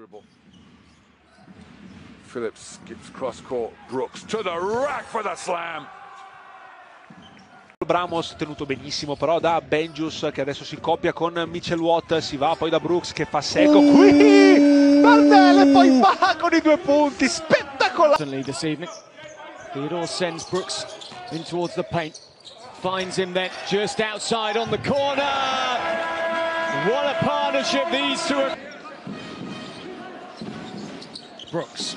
dribble. Phillips gets cross court. Brooks to the rack for the slam. Bramos tenuto benissimo però da Benjus che adesso si coppia con Mitchell Watt, si va poi da Brooks che fa secco qui, Bardelle poi va con i due punti, spettacolare! This evening. Theodore sends Brooks in towards the paint. Finds him then just outside on the corner. What a partnership these two are. Brooks.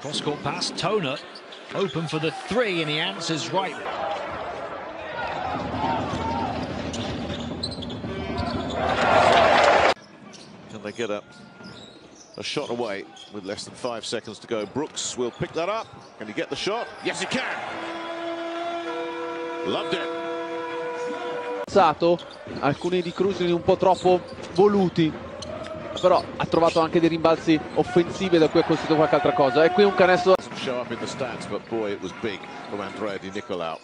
Cross court pass, Toner open for the three, and he answers right. Can they get a, a shot away with less than five seconds to go? Brooks will pick that up. Can he get the shot? Yes, he can. Loved it. Passato, alcuni di Cruising un po' troppo voluti, però ha trovato anche dei rimbalzi offensivi da cui ha costruito qualche altra cosa. E qui un canestro. Show up in the stats, but boy, it was big from Andrea Di Nicolau.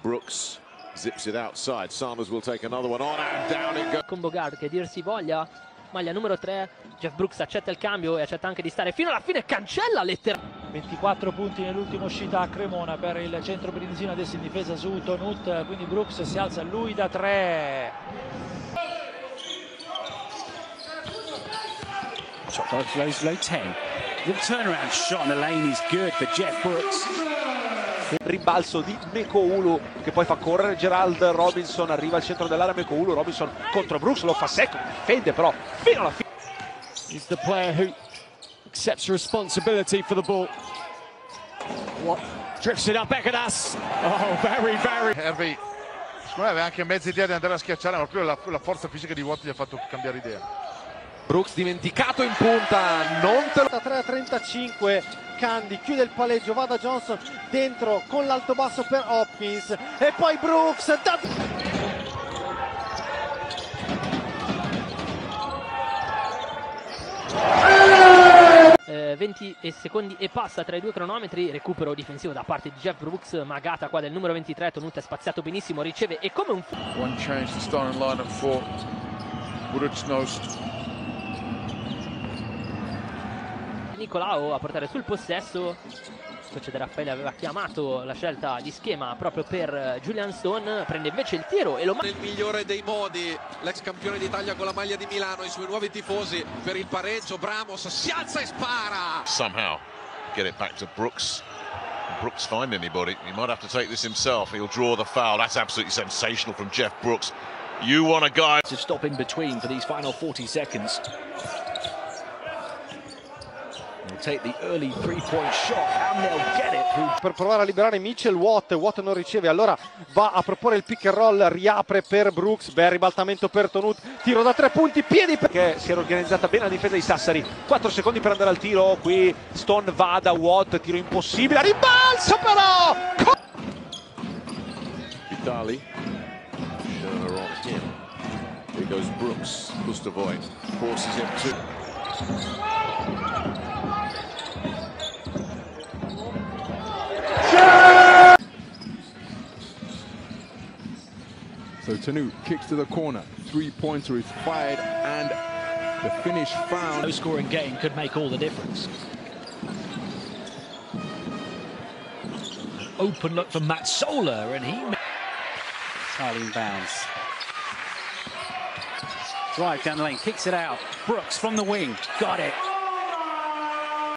Brooks zips it outside. Summers will take another one on and down it goes. con Bogard che dir si voglia maglia numero 3 Jeff Brooks accetta il cambio e accetta anche di stare fino alla fine cancella letteralmente 24 punti nell'ultima uscita a Cremona per il centro brindisino adesso in difesa su Tonut quindi Brooks si alza lui da 3 Shot flows low 10. The turnaround shot in the lane is good for Jeff Brooks. Rimbalzo di Mekoulu che poi fa correre Gerald Robinson, arriva al centro dell'area Mekoulu, Robinson contro Brooks, lo fa secco, difende però fino alla fine. He's the player who accepts responsibility for the ball. What drifts it up Ekadas. Oh, very, very. Hervey secondo me aveva anche mezza idea di andare a schiacciare ma proprio la, la forza fisica di Watt gli ha fatto cambiare idea Brooks dimenticato in punta, non te lo... 3 a 35, Candy chiude il palleggio, va da Johnson dentro con l'alto basso per Hopkins e poi Brooks da... Eh, 20 e secondi e passa tra i due cronometri recupero difensivo da parte di Jeff Brooks Magata qua del numero 23 Tonut è spaziato benissimo riceve e come un One change to starting lineup for Buducnost. Nicolao a portare sul possesso coach De Raffaele aveva chiamato la scelta di schema proprio per eh, Julian Stone prende invece il tiro e lo nel migliore dei modi l'ex campione d'Italia con la maglia di Milano i suoi nuovi tifosi per il pareggio Bramos si alza e spara Somehow get it back to Brooks. Brooks find anybody. He might have to take this himself. He'll draw the foul. That's absolutely sensational from Jeff Brooks. You want a guy To stop in between for these final 40 seconds. They'll take the early three-point shot and they'll get it through per provare a liberare Mitchell Watt, Watt non riceve, allora va a proporre il pick and roll, riapre per Brooks, bel ribaltamento per Tonut, tiro da tre punti, piedi per... Che si era organizzata bene la difesa di Sassari, 4 secondi per andare al tiro, qui Stone va da Watt, tiro impossibile, rimbalzo però! Vitali. Schöner on him. Here goes Brooks. Pustovoy forces him to. So Tanu kicks to the corner. Three pointer is fired and the finish found. No scoring game could make all the difference. Open look for Matt Solar, and he Charlie in bounds drive down the lane kicks it out Brooks from the wing got it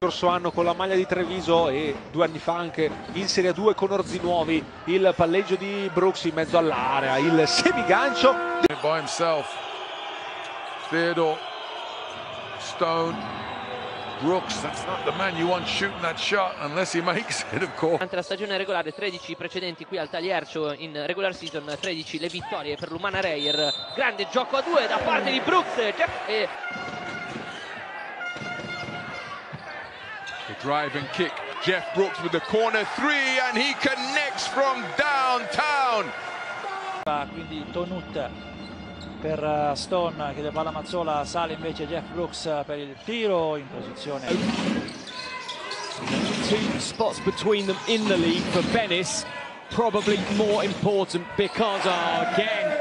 scorso anno con la maglia di Treviso e due anni fa anche in Serie 2 con Orzinuovi il palleggio di Brooks in mezzo all'area il semigancio by himself. Theodore, Stone, Brooks. That's not the man you want shooting that shot unless he makes it, of course. Durante la stagione regolare 13 precedenti qui al Tagliercio in regular season 13 le vittorie per l'Umana Reyer grande gioco a due da parte di Brooks Jeff- e drive and kick. Jeff Brooks with the corner three, and he connects from downtown. Ah, quindi Tonut per eh, Stone che da palla Mazzola sale invece Jeff Brooks eh, per il tiro in posizione Two spots between them in the league for Venice. Probably more important because, oh, again,